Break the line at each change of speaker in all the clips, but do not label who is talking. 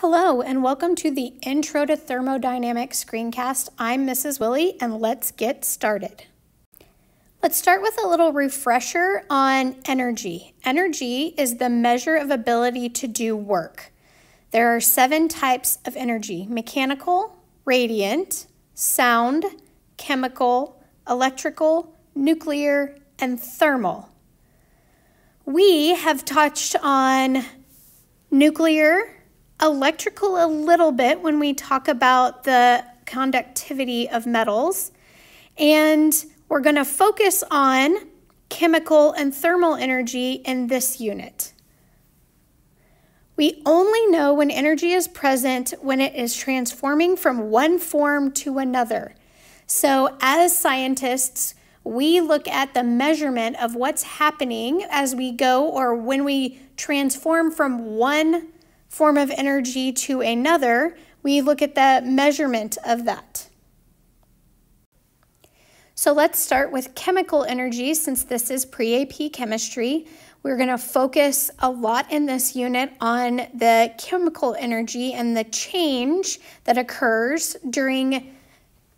Hello, and welcome to the Intro to Thermodynamics screencast. I'm Mrs. Willie, and let's get started. Let's start with a little refresher on energy. Energy is the measure of ability to do work. There are seven types of energy mechanical, radiant, sound, chemical, electrical, nuclear, and thermal. We have touched on nuclear, electrical a little bit when we talk about the conductivity of metals. And we're going to focus on chemical and thermal energy in this unit. We only know when energy is present when it is transforming from one form to another. So, as scientists, we look at the measurement of what's happening as we go or when we transform from one form of energy to another, we look at the measurement of that. So let's start with chemical energy since this is pre AP chemistry. We're going to focus a lot in this unit on the chemical energy and the change that occurs during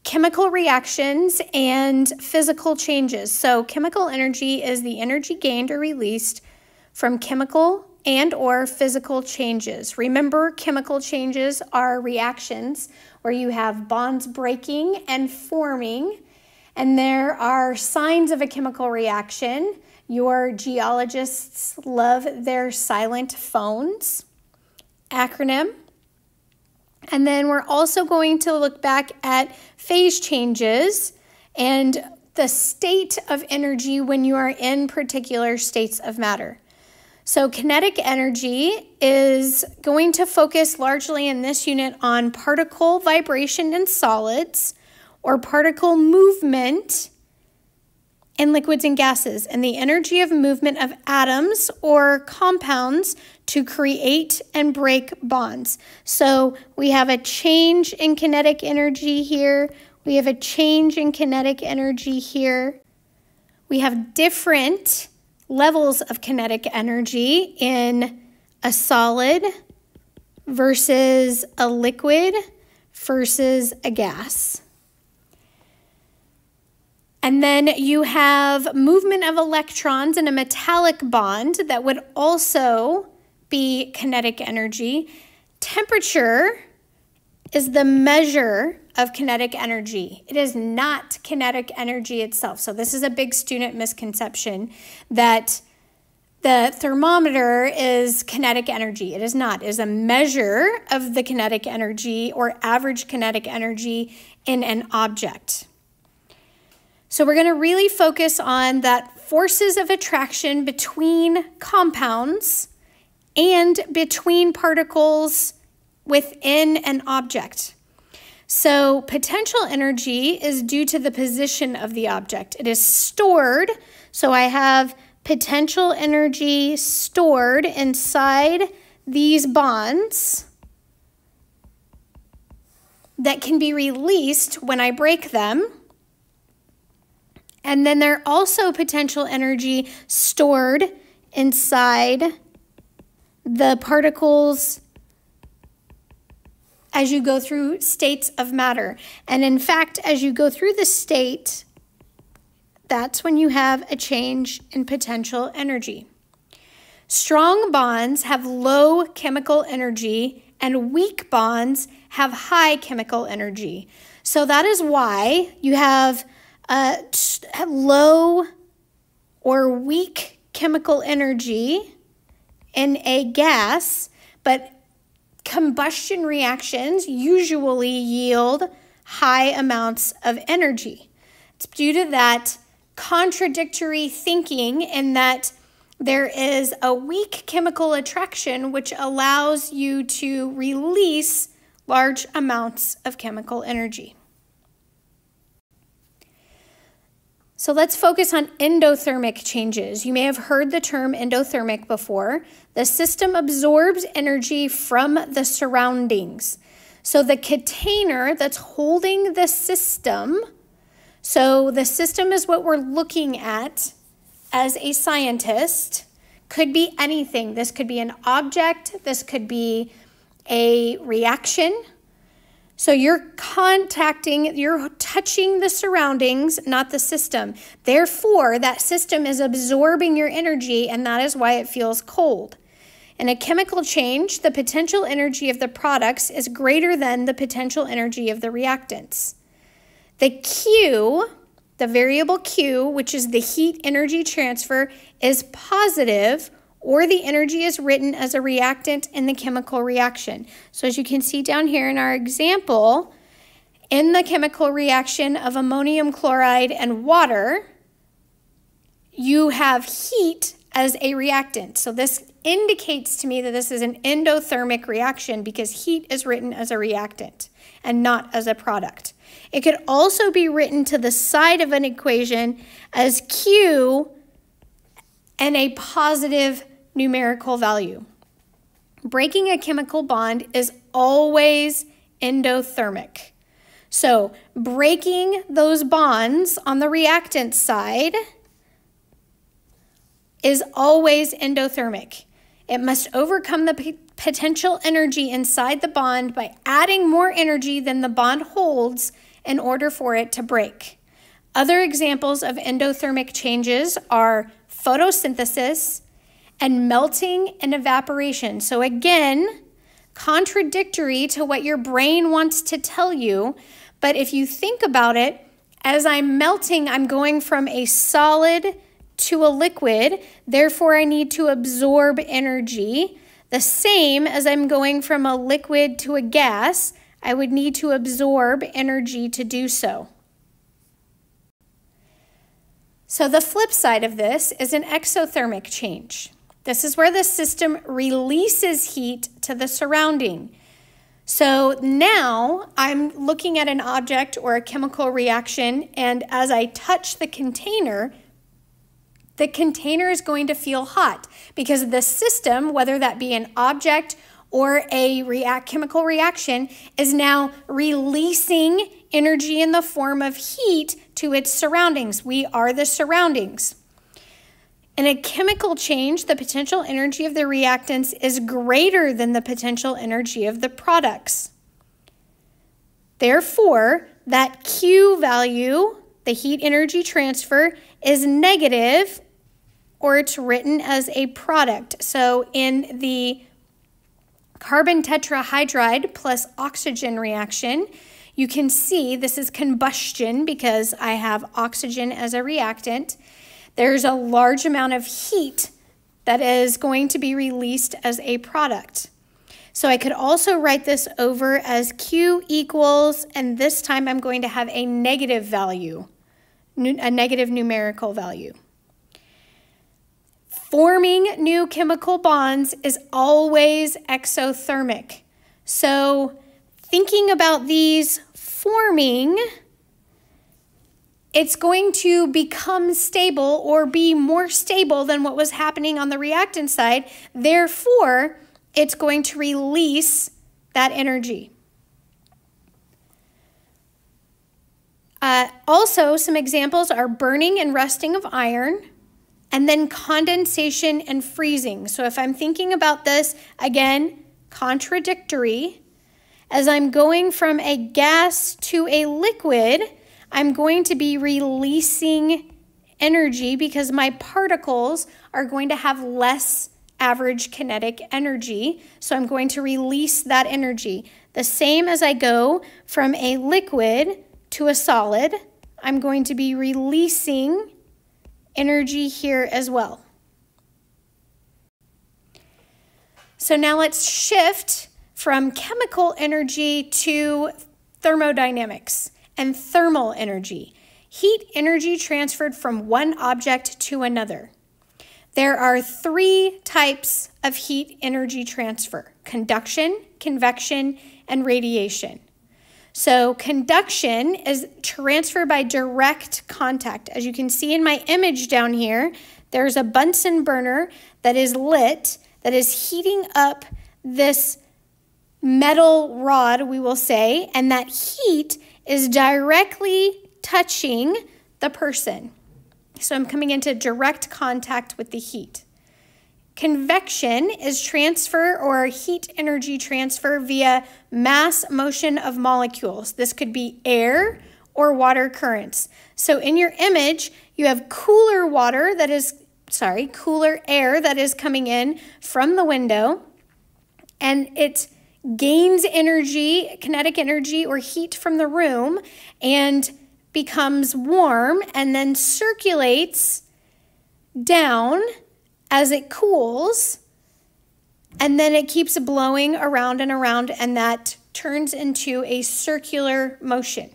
chemical reactions and physical changes. So, chemical energy is the energy gained or released from chemical and or physical changes. Remember, chemical changes are reactions where you have bonds breaking and forming, and there are signs of a chemical reaction. Your geologists love their silent phones acronym. And then we're also going to look back at phase changes and the state of energy when you are in particular states of matter. So, kinetic energy is going to focus largely in this unit on particle vibration in solids or particle movement in liquids and gases, and the energy of movement of atoms or compounds to create and break bonds. So, we have a change in kinetic energy here, we have a change in kinetic energy here. We have different levels of kinetic energy in a solid versus a liquid versus a gas. And then you have movement of electrons in a metallic bond that would also be kinetic energy. Temperature is the measure of kinetic energy. It is not kinetic energy itself. So, this is a big student misconception that the thermometer is kinetic energy. It is not. It is a measure of the kinetic energy or average kinetic energy in an object. So, we're going to really focus on that forces of attraction between compounds and between particles within an object. So, potential energy is due to the position of the object. It is stored. So, I have potential energy stored inside these bonds that can be released when I break them. And then there are also potential energy stored inside the particles as you go through states of matter. And in fact, as you go through the state, that's when you have a change in potential energy. Strong bonds have low chemical energy, and weak bonds have high chemical energy. So that is why you have a low or weak chemical energy in a gas, but combustion reactions usually yield high amounts of energy. It's due to that contradictory thinking in that there is a weak chemical attraction which allows you to release large amounts of chemical energy. So let's focus on endothermic changes. You may have heard the term endothermic before. The system absorbs energy from the surroundings. So the container that's holding the system, so the system is what we're looking at as a scientist, could be anything. This could be an object, this could be a reaction. So you're contacting, you're touching the surroundings, not the system. Therefore, that system is absorbing your energy, and that is why it feels cold. In a chemical change, the potential energy of the products is greater than the potential energy of the reactants. The Q, the variable Q, which is the heat energy transfer, is positive or the energy is written as a reactant in the chemical reaction. So as you can see down here in our example, in the chemical reaction of ammonium chloride and water, you have heat as a reactant. So this indicates to me that this is an endothermic reaction because heat is written as a reactant and not as a product. It could also be written to the side of an equation as Q and a positive numerical value. Breaking a chemical bond is always endothermic. So breaking those bonds on the reactant side is always endothermic. It must overcome the potential energy inside the bond by adding more energy than the bond holds in order for it to break. Other examples of endothermic changes are photosynthesis and melting and evaporation. So, again, contradictory to what your brain wants to tell you. But if you think about it, as I'm melting, I'm going from a solid to a liquid, therefore I need to absorb energy. The same as I'm going from a liquid to a gas, I would need to absorb energy to do so. So the flip side of this is an exothermic change. This is where the system releases heat to the surrounding. So now I'm looking at an object or a chemical reaction, and as I touch the container, the container is going to feel hot because the system, whether that be an object or a react chemical reaction, is now releasing energy in the form of heat to its surroundings. We are the surroundings. In a chemical change, the potential energy of the reactants is greater than the potential energy of the products. Therefore, that Q value, the heat energy transfer, is negative or it's written as a product. So in the carbon tetrahydride plus oxygen reaction, you can see this is combustion because I have oxygen as a reactant. There's a large amount of heat that is going to be released as a product. So I could also write this over as Q equals, and this time I'm going to have a negative value, a negative numerical value. Forming new chemical bonds is always exothermic. So thinking about these forming, it's going to become stable or be more stable than what was happening on the reactant side. Therefore, it's going to release that energy. Uh, also, some examples are burning and rusting of iron, and then condensation and freezing. So if I'm thinking about this, again, contradictory, as I'm going from a gas to a liquid, I'm going to be releasing energy because my particles are going to have less average kinetic energy. So I'm going to release that energy. The same as I go from a liquid to a solid, I'm going to be releasing energy here as well. So now let's shift from chemical energy to thermodynamics and thermal energy, heat energy transferred from one object to another. There are three types of heat energy transfer conduction, convection, and radiation. So conduction is transfer by direct contact. As you can see in my image down here, there's a Bunsen burner that is lit that is heating up this metal rod, we will say, and that heat is directly touching the person. So I'm coming into direct contact with the heat. Convection is transfer or heat energy transfer via mass motion of molecules. This could be air or water currents. So in your image, you have cooler water that is, sorry, cooler air that is coming in from the window, and it gains energy, kinetic energy or heat from the room, and becomes warm and then circulates down as it cools, and then it keeps blowing around and around, and that turns into a circular motion.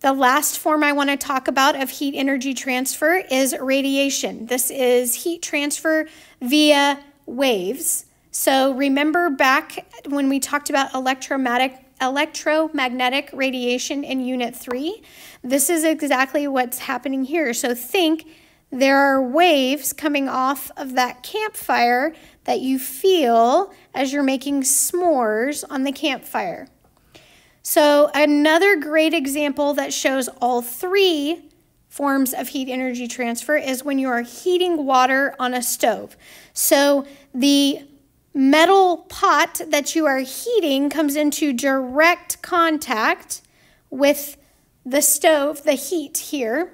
The last form I want to talk about of heat energy transfer is radiation. This is heat transfer via waves. So remember back when we talked about electromagnetic electromagnetic radiation in unit 3? This is exactly what's happening here. So think there are waves coming off of that campfire that you feel as you're making s'mores on the campfire. So, another great example that shows all three forms of heat energy transfer is when you are heating water on a stove. So, the metal pot that you are heating comes into direct contact with the stove, the heat here.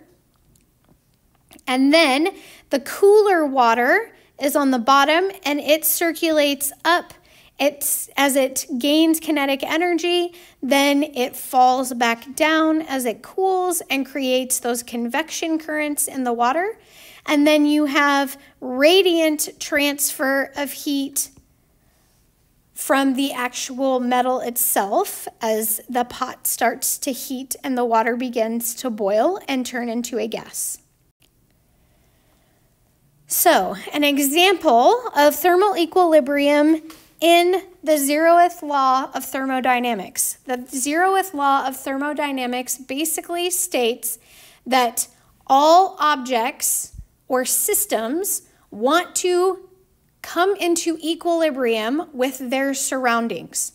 And then the cooler water is on the bottom and it circulates up. It's, as it gains kinetic energy, then it falls back down as it cools and creates those convection currents in the water. And then you have radiant transfer of heat from the actual metal itself as the pot starts to heat and the water begins to boil and turn into a gas. So, an example of thermal equilibrium in the zeroth law of thermodynamics. The zeroth law of thermodynamics basically states that all objects or systems want to come into equilibrium with their surroundings.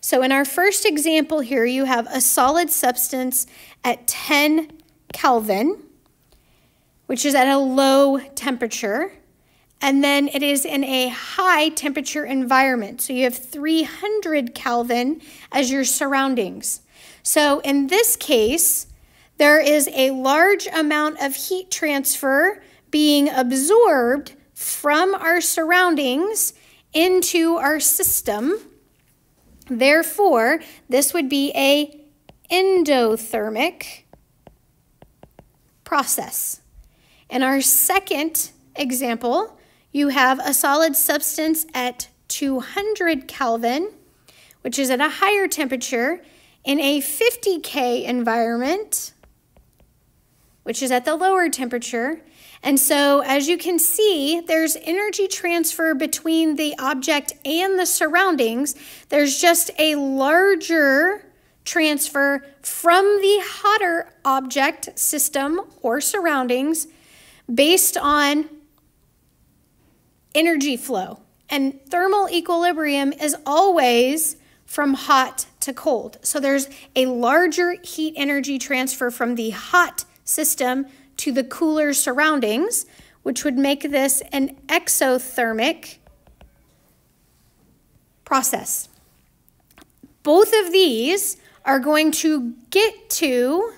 So, in our first example here, you have a solid substance at 10 Kelvin which is at a low temperature. And then it is in a high temperature environment. So you have 300 Kelvin as your surroundings. So in this case, there is a large amount of heat transfer being absorbed from our surroundings into our system. Therefore, this would be a endothermic process. In our second example, you have a solid substance at 200 Kelvin, which is at a higher temperature, in a 50 K environment, which is at the lower temperature. And so, as you can see, there's energy transfer between the object and the surroundings. There's just a larger transfer from the hotter object system or surroundings based on energy flow. And thermal equilibrium is always from hot to cold. So there's a larger heat energy transfer from the hot system to the cooler surroundings, which would make this an exothermic process. Both of these are going to get to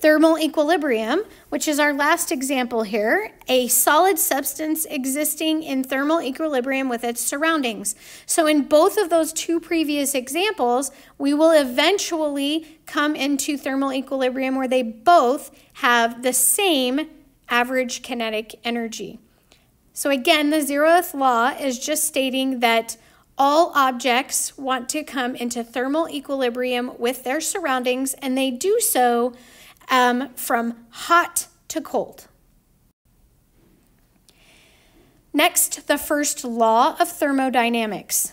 Thermal equilibrium, which is our last example here, a solid substance existing in thermal equilibrium with its surroundings. So in both of those two previous examples, we will eventually come into thermal equilibrium where they both have the same average kinetic energy. So again, the zeroth law is just stating that all objects want to come into thermal equilibrium with their surroundings, and they do so um, from hot to cold. Next, the first law of thermodynamics.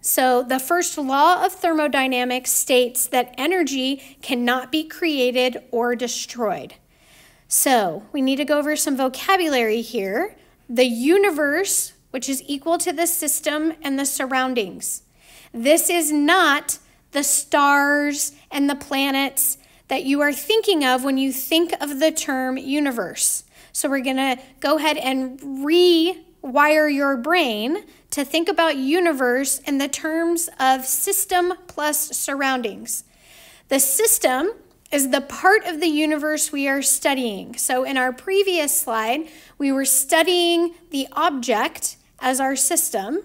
So, the first law of thermodynamics states that energy cannot be created or destroyed. So, we need to go over some vocabulary here. The universe, which is equal to the system and the surroundings. This is not the stars and the planets that you are thinking of when you think of the term universe. So we're going to go ahead and rewire your brain to think about universe in the terms of system plus surroundings. The system is the part of the universe we are studying. So in our previous slide, we were studying the object as our system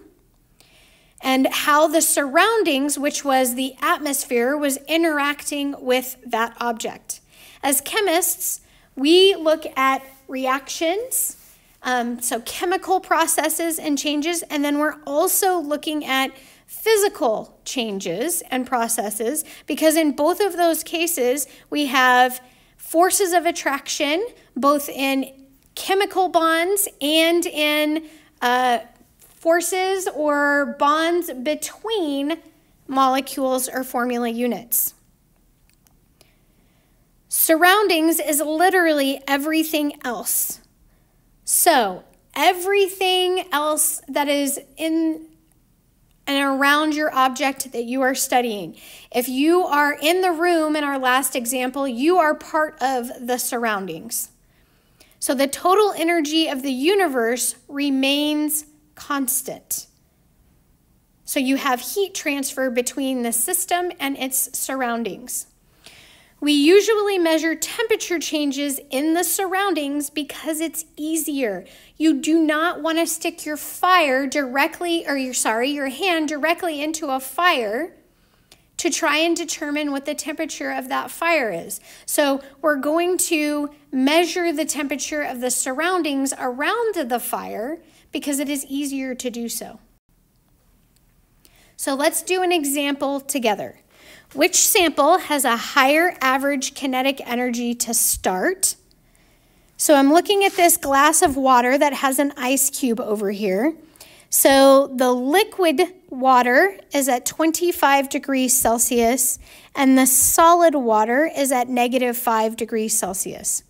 and how the surroundings, which was the atmosphere, was interacting with that object. As chemists, we look at reactions, um, so chemical processes and changes, and then we're also looking at physical changes and processes because in both of those cases, we have forces of attraction, both in chemical bonds and in uh, forces or bonds between molecules or formula units. Surroundings is literally everything else. So, everything else that is in and around your object that you are studying. If you are in the room in our last example, you are part of the surroundings. So the total energy of the universe remains constant. So you have heat transfer between the system and its surroundings. We usually measure temperature changes in the surroundings because it's easier. You do not want to stick your fire directly, or your sorry, your hand directly into a fire to try and determine what the temperature of that fire is. So we're going to measure the temperature of the surroundings around the fire because it is easier to do so. So let's do an example together. Which sample has a higher average kinetic energy to start? So I'm looking at this glass of water that has an ice cube over here. So the liquid water is at 25 degrees Celsius and the solid water is at negative 5 degrees Celsius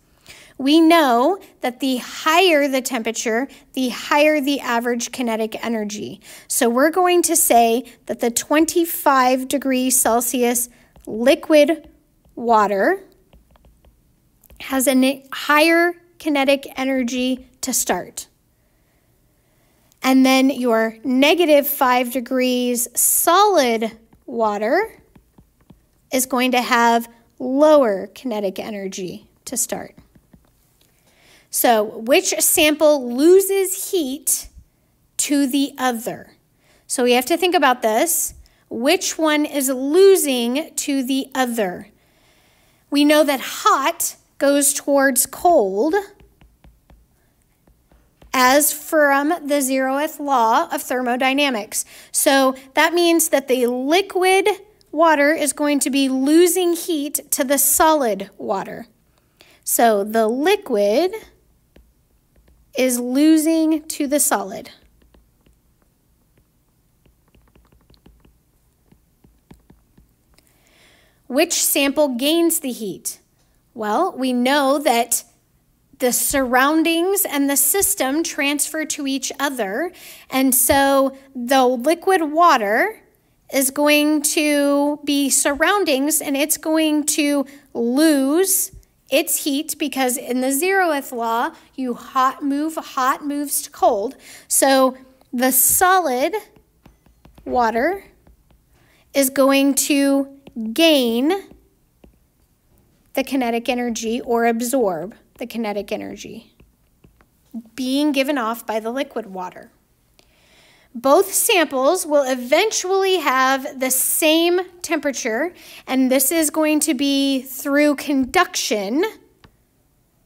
we know that the higher the temperature, the higher the average kinetic energy. So we're going to say that the 25 degrees Celsius liquid water has a higher kinetic energy to start. And then your negative 5 degrees solid water is going to have lower kinetic energy to start. So, which sample loses heat to the other? So, we have to think about this. Which one is losing to the other? We know that hot goes towards cold, as from the zeroth law of thermodynamics. So, that means that the liquid water is going to be losing heat to the solid water. So, the liquid is losing to the solid. Which sample gains the heat? Well, we know that the surroundings and the system transfer to each other. And so the liquid water is going to be surroundings and it's going to lose its heat because in the zeroth law, you hot move, hot moves to cold. So the solid water is going to gain the kinetic energy or absorb the kinetic energy being given off by the liquid water. Both samples will eventually have the same temperature, and this is going to be through conduction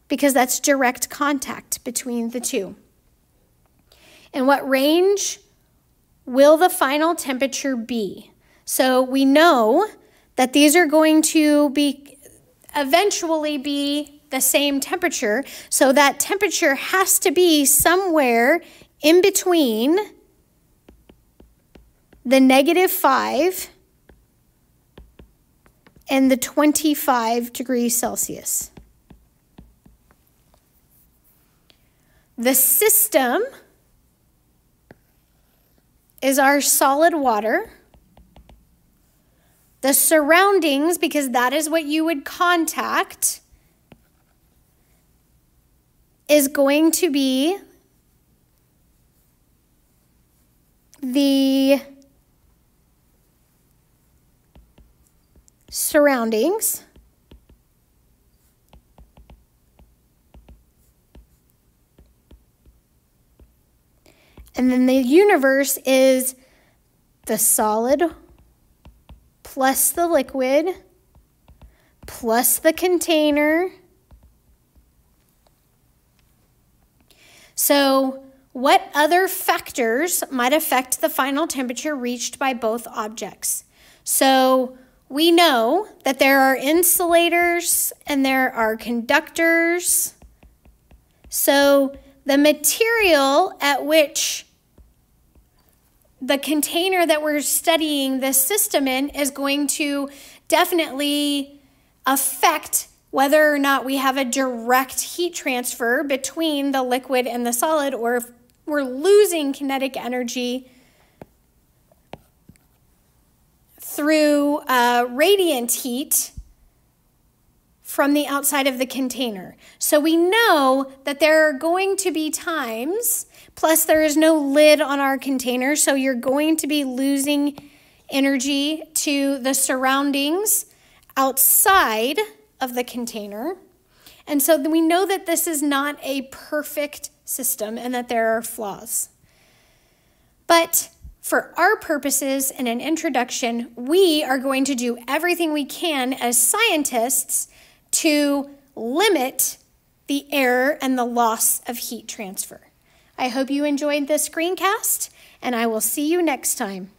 because that's direct contact between the two. And what range will the final temperature be? So we know that these are going to be eventually be the same temperature. So that temperature has to be somewhere in between the negative 5 and the 25 degrees Celsius. The system is our solid water. The surroundings, because that is what you would contact, is going to be the surroundings. And then the universe is the solid plus the liquid plus the container. So, what other factors might affect the final temperature reached by both objects? So, we know that there are insulators and there are conductors. So, the material at which the container that we're studying this system in is going to definitely affect whether or not we have a direct heat transfer between the liquid and the solid or if we're losing kinetic energy through uh, radiant heat from the outside of the container. So we know that there are going to be times, plus there is no lid on our container, so you're going to be losing energy to the surroundings outside of the container. And so we know that this is not a perfect system and that there are flaws. But for our purposes in an introduction, we are going to do everything we can as scientists to limit the error and the loss of heat transfer. I hope you enjoyed this screencast, and I will see you next time.